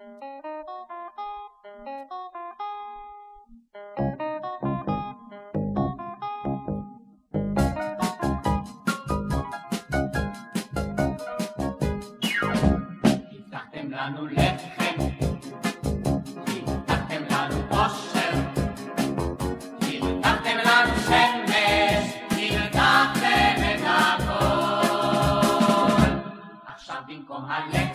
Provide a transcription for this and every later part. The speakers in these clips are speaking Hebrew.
הבטחתם לנו לחם, הבטחתם לנו אושר, הבטחתם לנו שמש, הבטחתם את הכל. עכשיו במקום הלחם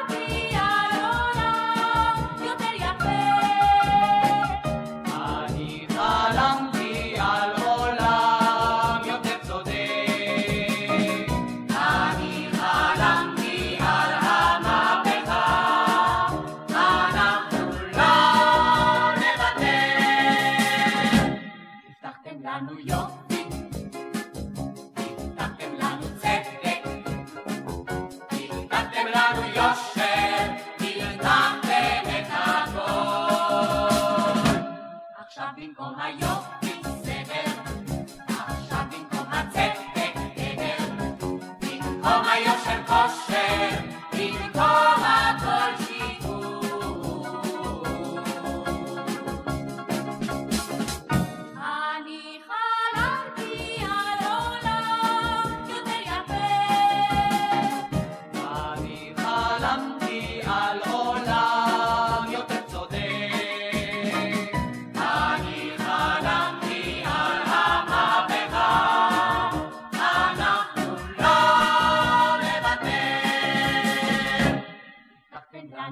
לנו יופי. הבטחתם לנו צדק. הבטחתם לנו יושר. הבטחתם את הכל. עכשיו במקום היופי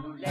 נוותר. הבטחתם לנו לחם.